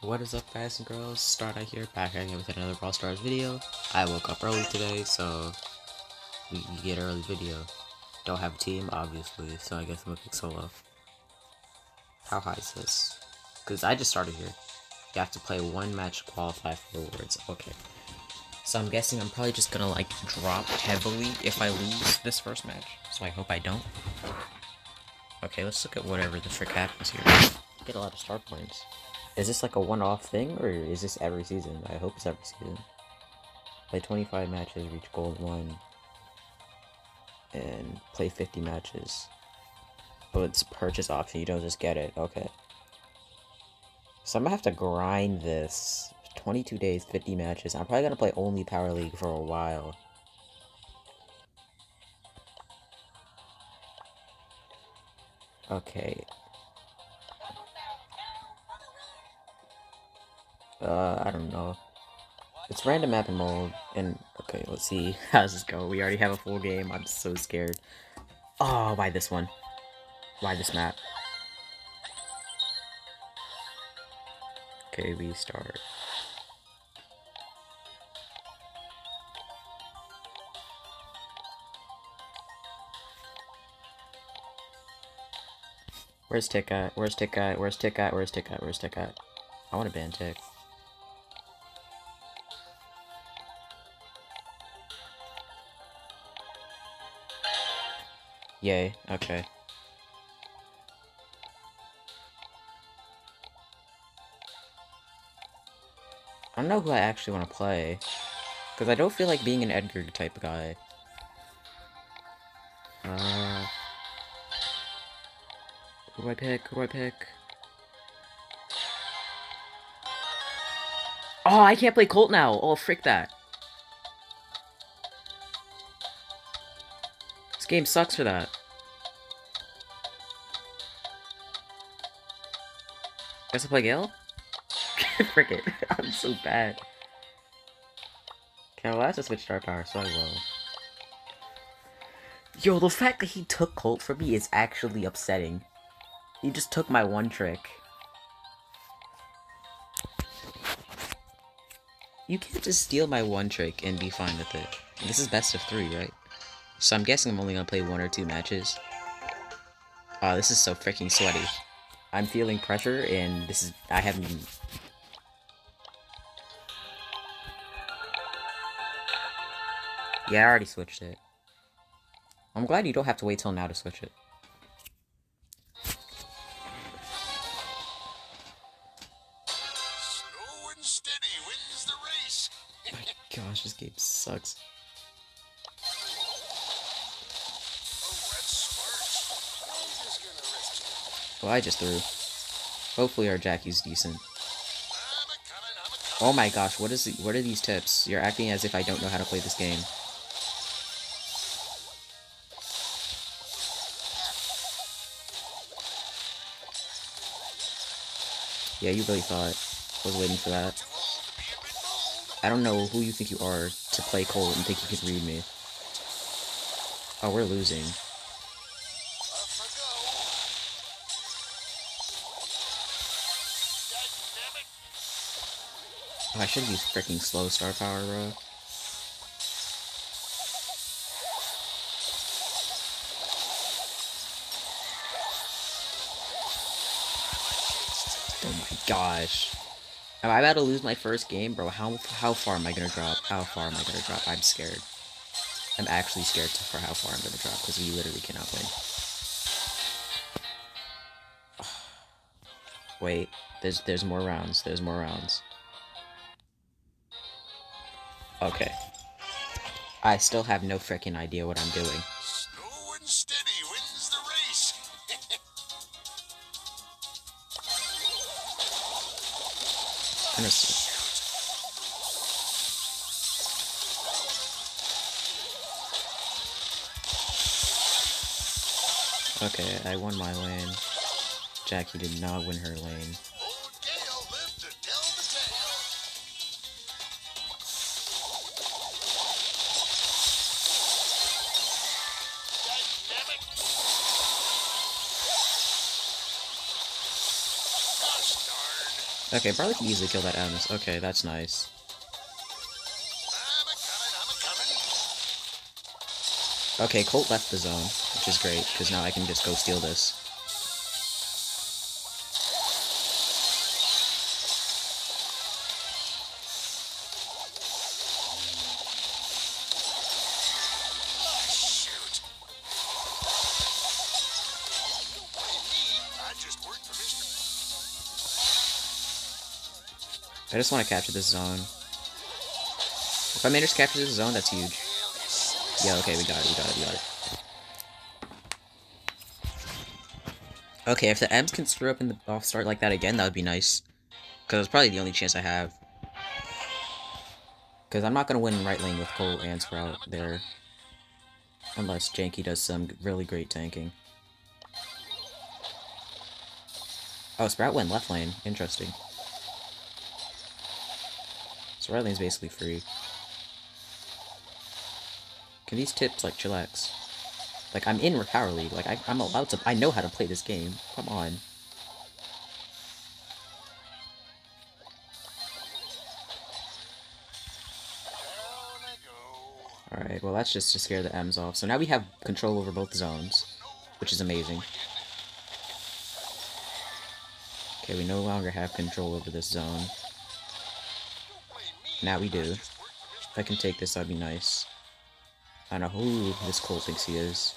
What is up guys and girls, Stardite here, back again with another Brawl Stars video. I woke up early today, so we, we get early video. Don't have a team, obviously, so I guess I'm gonna pick solo. How high is this? Because I just started here. You have to play one match to qualify for rewards. Okay. So I'm guessing I'm probably just gonna like drop heavily if I lose this first match. So I hope I don't. Okay, let's look at whatever the frick happens here. Get a lot of star points. Is this like a one-off thing, or is this every season? I hope it's every season. Play 25 matches, reach gold 1, and play 50 matches. Oh, it's purchase option, you don't just get it, okay. So I'm gonna have to grind this. 22 days, 50 matches. I'm probably gonna play only Power League for a while. Okay, Uh, I don't know. It's random map and mode, and okay, let's see how does this go. We already have a full game. I'm so scared. Oh, why this one? Why this map? Okay, we start. Where's Tick at? Where's Tick at? Where's Tick at? Where's Tick at? Where's Tick at? I want to ban Tick. Yay, okay. I don't know who I actually want to play. Because I don't feel like being an Edgar type guy. Uh, who do I pick? Who do I pick? Oh, I can't play Colt now. Oh, frick that. This game sucks for that. I play Gale? Frick it. I'm so bad. Okay, well, I have to switch star power, so I will. Yo, the fact that he took Colt from me is actually upsetting. He just took my one trick. You can't just steal my one trick and be fine with it. This is best of three, right? So I'm guessing I'm only gonna play one or two matches. Oh, this is so freaking sweaty. I'm feeling pressure, and this is... I haven't. Yeah, I already switched it. I'm glad you don't have to wait till now to switch it. My gosh, this game sucks. Well, I just threw. Hopefully our Jacky's decent. Oh my gosh, what is the, what are these tips? You're acting as if I don't know how to play this game. Yeah, you really thought I was waiting for that. I don't know who you think you are to play Colt and think you can read me. Oh, we're losing. I should use freaking slow star power, bro. Oh my gosh. Am I about to lose my first game? Bro, how how far am I gonna drop? How far am I gonna drop? I'm scared. I'm actually scared for how far I'm gonna drop, because we literally cannot win. Wait, there's there's more rounds. There's more rounds. Okay. I still have no freaking idea what I'm doing. Slow and steady wins the race. Okay, I won my lane. Jacky did not win her lane. Okay, Barley can easily kill that Emz. Okay, that's nice. Okay, Colt left the zone, which is great, because now I can just go steal this. I just want to capture this zone. If I manage to capture this zone, that's huge. Yeah, okay, we got it, we got it, we got it. Okay, if the Emz can screw up in the off start like that again, that would be nice. Because it's probably the only chance I have. Because I'm not going to win right lane with Colt and Sprout there. Unless Jacky does some really great tanking. Oh, Sprout went left lane. Interesting. So right lane's basically free. Can these tips, like, chillax? Like, I'm in Power League. Like, I, I'm allowed to... I know how to play this game. Come on. Alright, well that's just to scare the Emz off. So now we have control over both zones, which is amazing. Okay, we no longer have control over this zone. Now we do. If I can take this, that'd be nice. I don't know who this Colt thinks he is.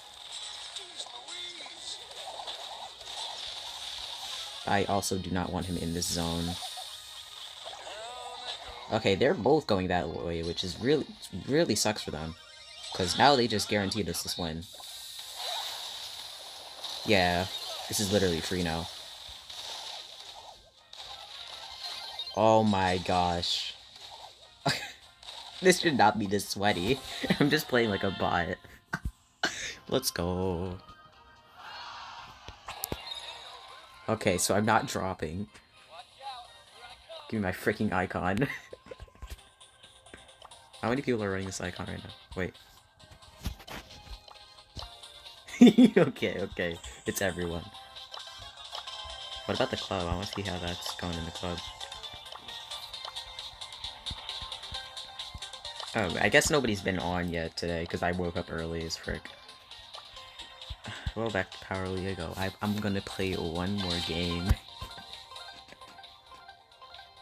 I also do not want him in this zone. Okay, they're both going that way, which is really, really sucks for them. Because now they just guaranteed us this win. Yeah, this is literally free now. Oh my gosh. This should not be this sweaty. I'm just playing like a bot. Let's go. Okay, so I'm not dropping. Give me my freaking icon. How many people are running this icon right now? Wait. okay, okay. It's everyone. What about the club? I want to see how that's going in the club. Oh, I guess nobody's been on yet today, because I woke up early as frick. Well, back to Power League I go. I, I'm gonna play one more game.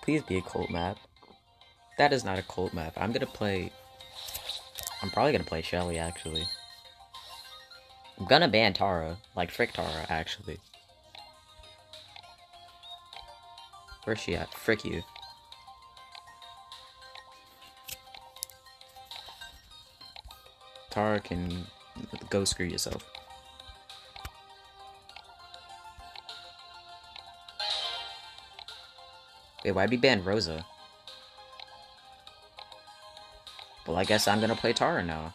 Please be a Colt map. That is not a Colt map. I'm gonna play... I'm probably gonna play Shelly, actually. I'm gonna ban Tara. Like, frick Tara, actually. Where's she at? Frick you. Tara can go screw yourself. Wait, why'd we ban Rosa? Well, I guess I'm gonna play Tara now.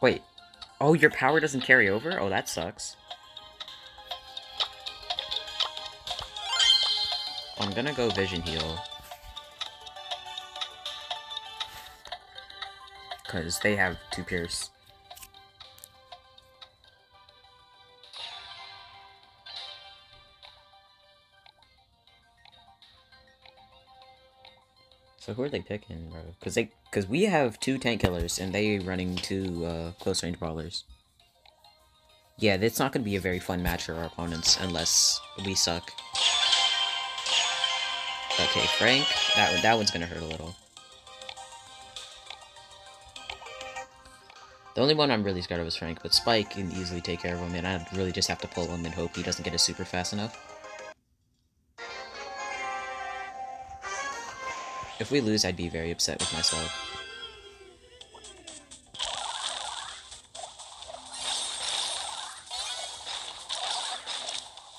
Wait. Oh, your power doesn't carry over? Oh, that sucks. I'm gonna go Vision Heal. Because they have two Pierce. So who are they picking, bro? Because they, because we have two tank killers and they running two uh, close range brawlers. Yeah, it's not to be a very fun match for our opponents unless we suck. Okay, Frank, that one, that one's to hurt a little. The only one I'm really scared of is Frank, but Spike can easily take care of him, and I really just have to pull him and hope he doesn't get a super fast enough. If we lose, I'd be very upset with myself.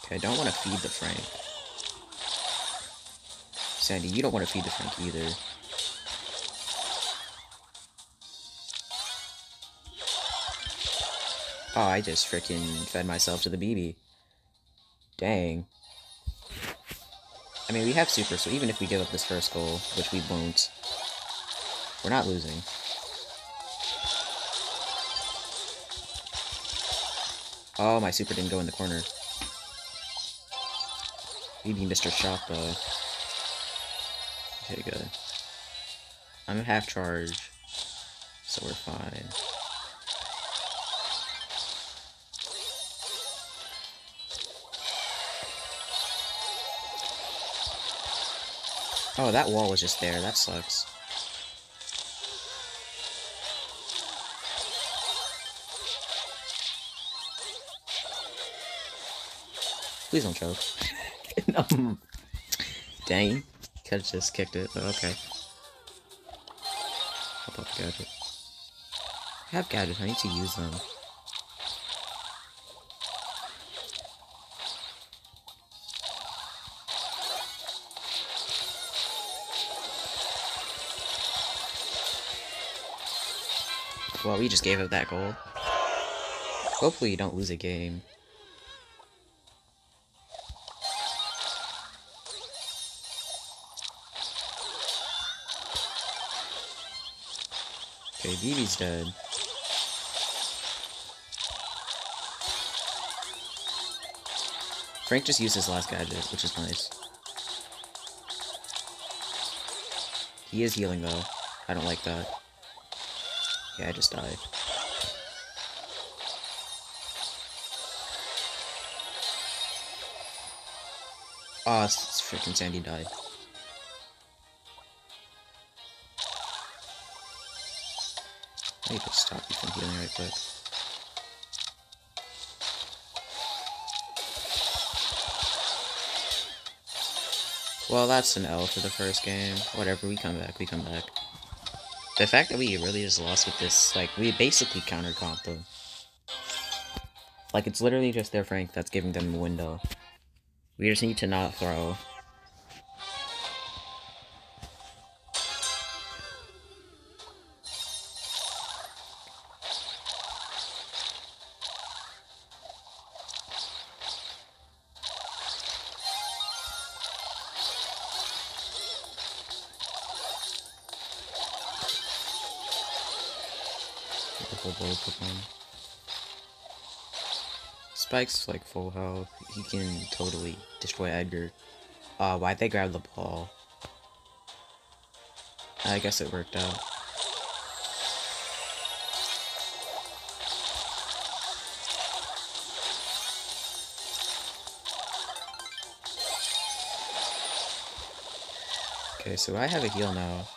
Okay, I don't want to feed the Frank. Sandy, you don't want to feed the Frank either. Oh, I just freaking fed myself to the Bibi. Dang. I mean, we have super, so even if we give up this first goal, which we won't, we're not losing. Oh, my super didn't go in the corner. Bibi Mr. Shot, though. Okay, good. I'm half charge, so we're fine. Oh, that wall was just there. That sucks. Please don't choke. no. Dang. Could've just kicked it, but okay. How about gadget? I have gadgets, I need to use them. Well, we just gave up that goal. Hopefully you don't lose a game. Okay, Bibi's dead. Frank just used his last gadget, which is nice. He is healing though. I don't like that. Yeah, I just died. Oh, it's, freaking Sandy died. I need to stop you from healing right quick. Well, that's an L for the first game. Whatever, we come back, we come back. The fact that we really just lost with this, like, we basically counter comp them. Like, it's literally just their Frank that's giving them the window. We just need to not throw. Spike's like full health. He can totally destroy Edgar. Uh, why'd they grab the ball? I guess it worked out. Okay, so I have a heal now,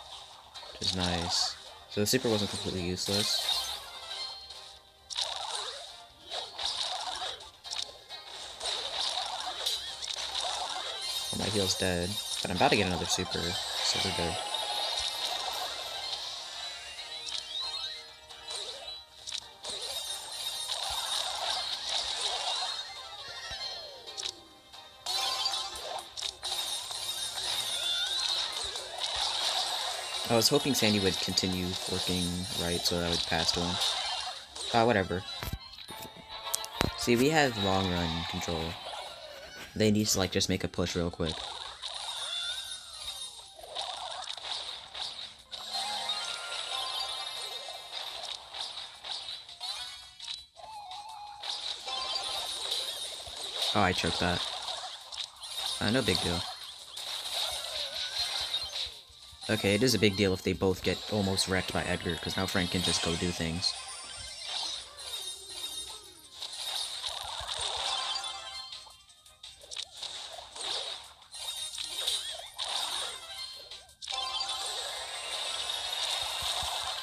which is nice. So the super wasn't completely useless. Heal's dead. But I'm about to get another super, so we're good. I was hoping Sandy would continue working right so I would pass to him. Ah, uh, whatever. See, we have long run control. They need to like just make a push real quick. Oh, I choked that. Uh, no big deal. Okay, it is a big deal if they both get almost wrecked by Edgar, because now Frank can just go do things.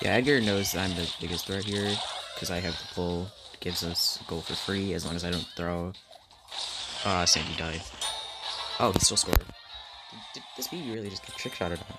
Yeah, Edgar knows I'm the biggest threat here, because I have the pull. Gives us goal for free, as long as I don't throw. Ah, uh, Sandy died. Oh, he still scored. Did, did this Bibi really just get trick-shotted on?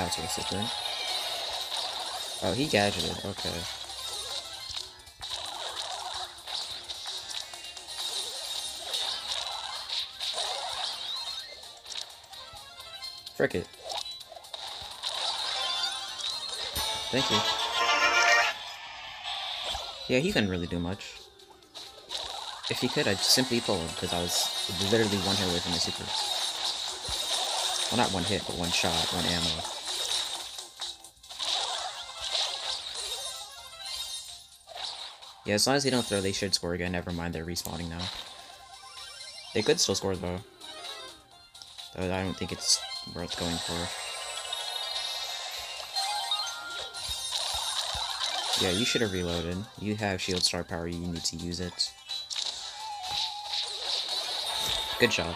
Now it's gonna. Oh, he gadgeted. Okay. Frick it. Thank you. Yeah, he couldn't really do much. If he could, I'd simply pull him, because I was literally one hit away from the super. Well, not one hit, but one shot, one ammo. Yeah, as long as they don't throw, they should score again. Never mind, they're respawning now. They could still score, though. Though I don't think it's worth going for. Yeah, you should have reloaded. You have shield star power, you need to use it. Good job.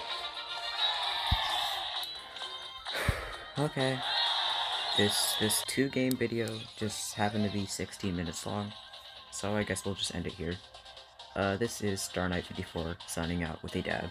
okay. This this two game video just happened to be 16 minutes long. So I guess we'll just end it here. Uh, this is Star Knight 54 signing out with a dab.